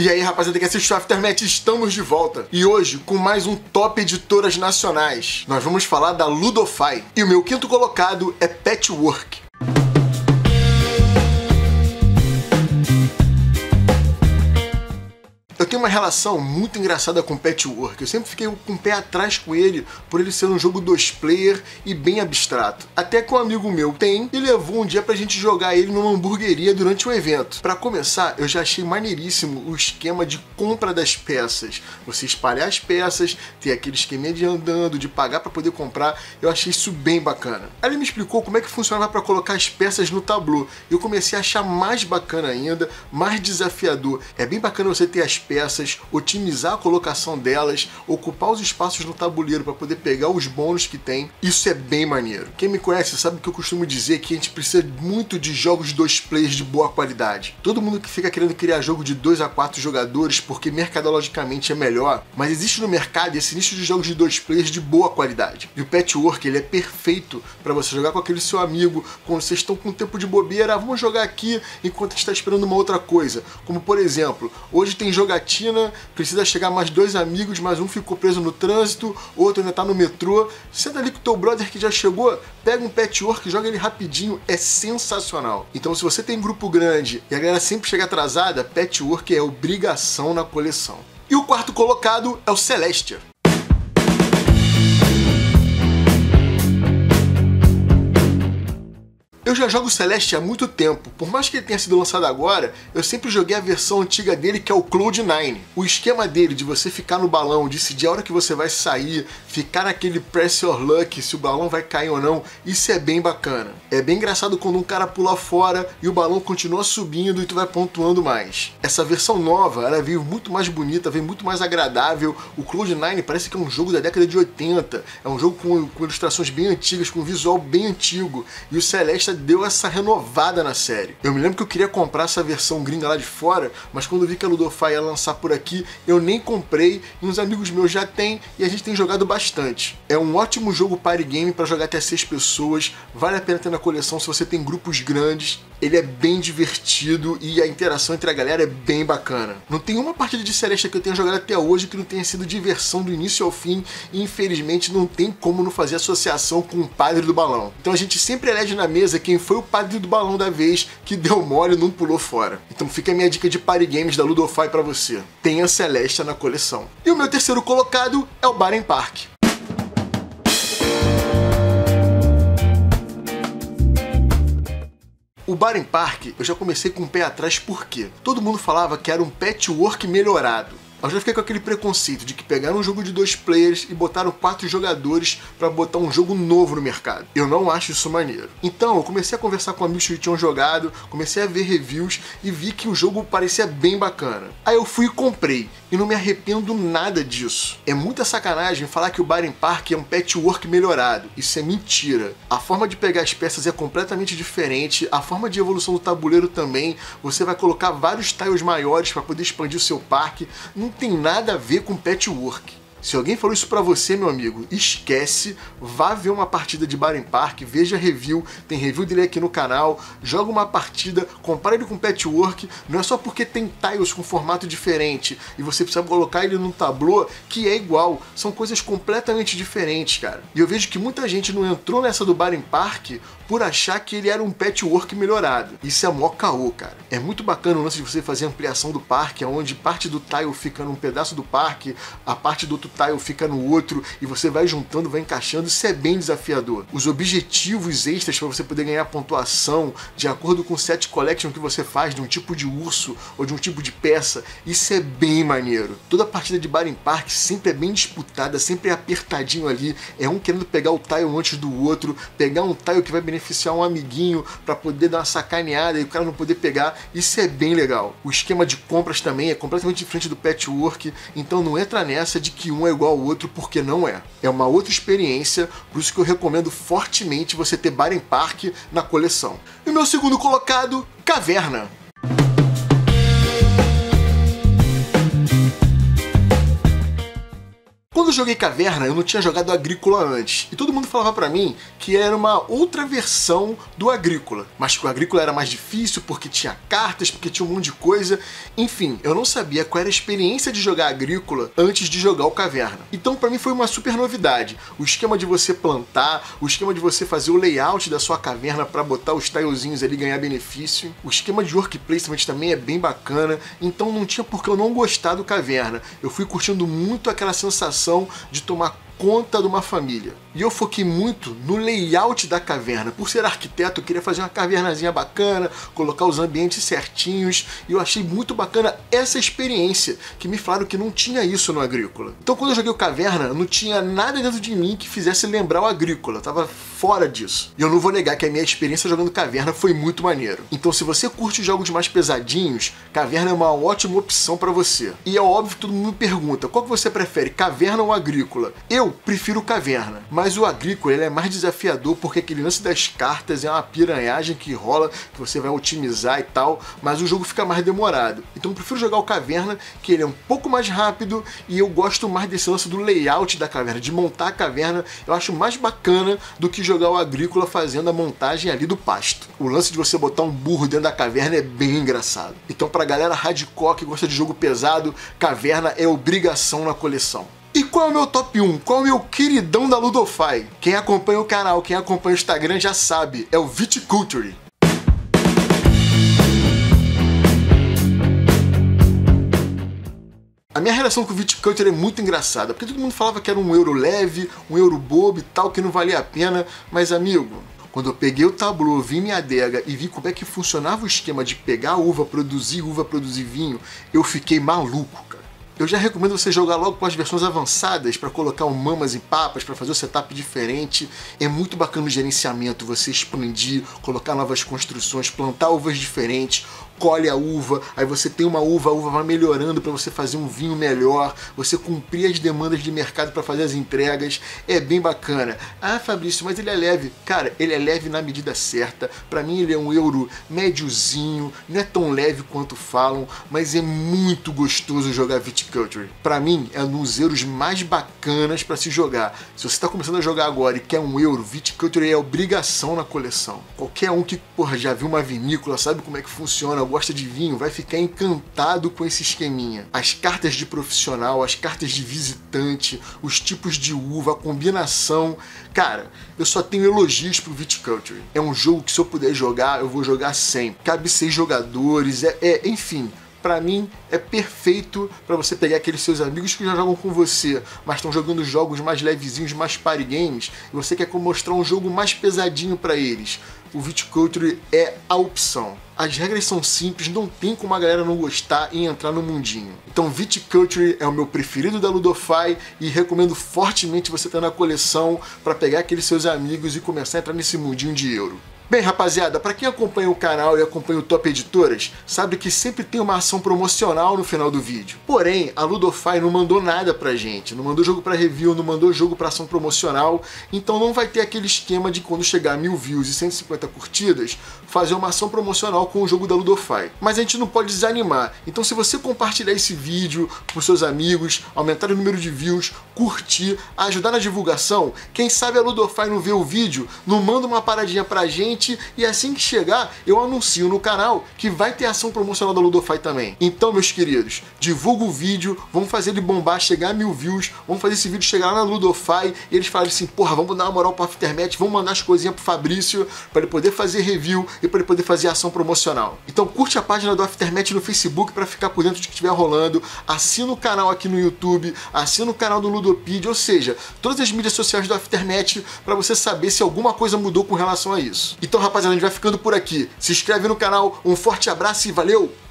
E aí, rapaziada que assiste o Aftermath, estamos de volta. E hoje, com mais um top editoras nacionais. Nós vamos falar da Ludofy. E o meu quinto colocado é Patchwork. Uma relação muito engraçada com Patchwork. Eu sempre fiquei com o pé atrás com ele por ele ser um jogo dois player e bem abstrato. Até que um amigo meu tem e levou um dia pra gente jogar ele numa hamburgueria durante o um evento. Para começar, eu já achei maneiríssimo o esquema de compra das peças. Você espalhar as peças, ter aquele esquema de andando, de pagar para poder comprar. Eu achei isso bem bacana. Aí ele me explicou como é que funcionava para colocar as peças no tabu. Eu comecei a achar mais bacana ainda, mais desafiador. É bem bacana você ter as peças, otimizar a colocação delas, ocupar os espaços no tabuleiro para poder pegar os bônus que tem. Isso é bem maneiro. Quem me conhece sabe que eu costumo dizer que a gente precisa muito de jogos dois players de boa qualidade. Todo mundo que fica querendo criar jogo de 2 a 4 jogadores porque mercadologicamente é melhor, mas existe no mercado esse nicho de jogos de dois players de boa qualidade. E o Patchwork ele é perfeito para você jogar com aquele seu amigo quando vocês estão com tempo de bobeira, ah, vamos jogar aqui enquanto está esperando uma outra coisa. Como por exemplo, hoje tem jogatina jogatina, precisa chegar mais dois amigos, mas um ficou preso no trânsito, outro ainda tá no metrô. Senta ali com o teu brother que já chegou, pega um patchwork, joga ele rapidinho, é sensacional. Então se você tem grupo grande e a galera sempre chega atrasada, patchwork é obrigação na coleção. E o quarto colocado é o Celestia. Eu já jogo Celeste há muito tempo. Por mais que ele tenha sido lançado agora, eu sempre joguei a versão antiga dele, que é o Cloud9. O esquema dele de você ficar no balão, decidir a hora que você vai sair, ficar naquele press your luck, se o balão vai cair ou não, isso é bem bacana. É bem engraçado quando um cara pula fora e o balão continua subindo e tu vai pontuando mais. Essa versão nova, ela veio muito mais bonita, veio muito mais agradável. O Cloud9 parece que é um jogo da década de 80. É um jogo com, com ilustrações bem antigas, com um visual bem antigo. E o Celeste deu essa renovada na série. Eu me lembro que eu queria comprar essa versão gringa lá de fora, mas quando vi que a Ludofy ia lançar por aqui, eu nem comprei e uns amigos meus já têm e a gente tem jogado bastante. É um ótimo jogo party game para jogar até seis pessoas, vale a pena ter na coleção se você tem grupos grandes. Ele é bem divertido e a interação entre a galera é bem bacana. Não tem uma partida de Celeste que eu tenha jogado até hoje que não tenha sido diversão do início ao fim e infelizmente não tem como não fazer associação com o padre do balão. Então a gente sempre elege na mesa quem foi o padre do balão da vez que deu mole e não pulou fora. Então fica a minha dica de party games da Ludofy para você. Tenha Celeste na coleção. E o meu terceiro colocado é o Baren Park. O Baren Park eu já comecei com o pé atrás porque todo mundo falava que era um patchwork melhorado. Eu já fiquei com aquele preconceito de que pegaram um jogo de dois players e botaram quatro jogadores para botar um jogo novo no mercado. Eu não acho isso maneiro. Então eu comecei a conversar com amigos que tinham jogado, comecei a ver reviews e vi que o jogo parecia bem bacana. Aí eu fui e comprei e não me arrependo nada disso. É muita sacanagem falar que o Baren Park é um patchwork melhorado. Isso é mentira. A forma de pegar as peças é completamente diferente, a forma de evolução do tabuleiro também. Você vai colocar vários tiles maiores para poder expandir o seu parque. Não tem nada a ver com patchwork. Se alguém falou isso para você, meu amigo, esquece, vá ver uma partida de Baren Park, veja review, tem review dele aqui no canal, joga uma partida, compare ele com Patchwork, não é só porque tem tiles com formato diferente e você precisa colocar ele num tablô que é igual, são coisas completamente diferentes, cara. E eu vejo que muita gente não entrou nessa do Baren Park por achar que ele era um patchwork melhorado. Isso é mó caô, cara. É muito bacana o lance de você fazer ampliação do parque, onde parte do tile fica num pedaço do parque, a parte do outro tile fica no outro, e você vai juntando, vai encaixando. Isso é bem desafiador. Os objetivos extras para você poder ganhar pontuação de acordo com o set collection que você faz de um tipo de urso ou de um tipo de peça, isso é bem maneiro. Toda partida de Barin Park sempre é bem disputada, sempre é apertadinho ali, é um querendo pegar o tile antes do outro, pegar um tile que vai beneficiar beneficiar um amiguinho para poder dar uma sacaneada e o cara não poder pegar. Isso é bem legal. O esquema de compras também é completamente diferente do patchwork, então não entra nessa de que um é igual ao outro, porque não é. É uma outra experiência, por isso que eu recomendo fortemente você ter Baren Park na coleção. E o meu segundo colocado, Caverna. Joguei Caverna, eu não tinha jogado Agrícola antes. E todo mundo falava para mim que era uma outra versão do Agrícola. Mas que o Agrícola era mais difícil porque tinha cartas, porque tinha um monte de coisa. Enfim, eu não sabia qual era a experiência de jogar Agrícola antes de jogar o Caverna. Então para mim foi uma super novidade. O esquema de você plantar, o esquema de você fazer o layout da sua caverna para botar os tilezinhos ali e ganhar benefício. O esquema de work placement também é bem bacana. Então não tinha por que eu não gostar do Caverna. Eu fui curtindo muito aquela sensação de tomar conta de uma família. E eu foquei muito no layout da caverna. Por ser arquiteto, eu queria fazer uma cavernazinha bacana, colocar os ambientes certinhos, e eu achei muito bacana essa experiência, que me falaram que não tinha isso no Agrícola. Então quando eu joguei o Caverna, não tinha nada dentro de mim que fizesse lembrar o Agrícola, eu tava fora disso. E eu não vou negar que a minha experiência jogando Caverna foi muito maneiro. Então se você curte jogos mais pesadinhos, Caverna é uma ótima opção para você. E é óbvio que todo mundo me pergunta, qual que você prefere, Caverna ou Agrícola? Eu prefiro Caverna, mas o Agrícola ele é mais desafiador porque aquele lance das cartas é uma piranhagem que rola, que você vai otimizar e tal, mas o jogo fica mais demorado. Então eu prefiro jogar o Caverna, que ele é um pouco mais rápido e eu gosto mais desse lance do layout da caverna, de montar a caverna, eu acho mais bacana do que jogar o Agrícola fazendo a montagem ali do pasto. O lance de você botar um burro dentro da caverna é bem engraçado. Então pra galera hardcore que gosta de jogo pesado, Caverna é obrigação na coleção. Qual é o meu top 1? Qual é o meu queridão da Ludofy? Quem acompanha o canal, quem acompanha o Instagram já sabe, é o Viticulture. A minha relação com o Viticulture é muito engraçada, porque todo mundo falava que era um euro leve, um euro bobo e tal, que não valia a pena, mas amigo, quando eu peguei o tabu, vi minha adega e vi como é que funcionava o esquema de pegar uva, produzir uva, produzir vinho, eu fiquei maluco. Eu já recomendo você jogar logo com as versões avançadas para colocar um mamas e papas, para fazer o setup diferente. É muito bacana o gerenciamento, você expandir, colocar novas construções, plantar uvas diferentes, colhe a uva, aí você tem uma uva, a uva vai melhorando para você fazer um vinho melhor, você cumprir as demandas de mercado para fazer as entregas, é bem bacana. Ah, Fabrício, mas ele é leve. Cara, ele é leve na medida certa. Para mim ele é um euro médiozinho, não é tão leve quanto falam, mas é muito gostoso jogar Viticulture. Para mim é um dos euros mais bacanas para se jogar. Se você está começando a jogar agora e quer um euro, Viticulture é obrigação na coleção. Qualquer um que porra, já viu uma vinícola, sabe como é que funciona, gosta de vinho vai ficar encantado com esse esqueminha. As cartas de profissional, as cartas de visitante, os tipos de uva, a combinação. Cara, eu só tenho elogios pro Viticulture. É um jogo que se eu puder jogar, eu vou jogar sempre. Cabe seis jogadores, é, é enfim para mim é perfeito para você pegar aqueles seus amigos que já jogam com você, mas estão jogando jogos mais levezinhos, mais party games, e você quer mostrar um jogo mais pesadinho para eles. O Viticulture é a opção. As regras são simples, não tem como a galera não gostar e entrar no mundinho. Então Viticulture é o meu preferido da Ludofy e recomendo fortemente você ter na coleção para pegar aqueles seus amigos e começar a entrar nesse mundinho de euro. Bem, rapaziada, para quem acompanha o canal e acompanha o Top Editoras, sabe que sempre tem uma ação promocional no final do vídeo. Porém, a Ludofy não mandou nada pra gente, não mandou jogo para review, não mandou jogo para ação promocional, então não vai ter aquele esquema de quando chegar a mil views e 150 curtidas, fazer uma ação promocional com o jogo da Ludofy. Mas a gente não pode desanimar, então se você compartilhar esse vídeo com seus amigos, aumentar o número de views, curtir, ajudar na divulgação, quem sabe a Ludofy não vê o vídeo, não manda uma paradinha pra gente e assim que chegar, eu anuncio no canal que vai ter ação promocional da Ludofy também. Então, meus queridos, divulga o vídeo, vamos fazer ele bombar, chegar a mil views, vamos fazer esse vídeo chegar lá na Ludofy e eles falam assim, porra, vamos dar uma moral pro Aftermath, vamos mandar as coisinhas pro Fabrício para ele poder fazer review e para ele poder fazer ação promocional. Então curte a página do Aftermath no Facebook para ficar por dentro de que estiver rolando, assina o canal aqui no YouTube, assina o canal do Ludopedia, ou seja, todas as mídias sociais do Aftermath para você saber se alguma coisa mudou com relação a isso. E então, rapaziada, a gente vai ficando por aqui. Se inscreve no canal, um forte abraço e valeu!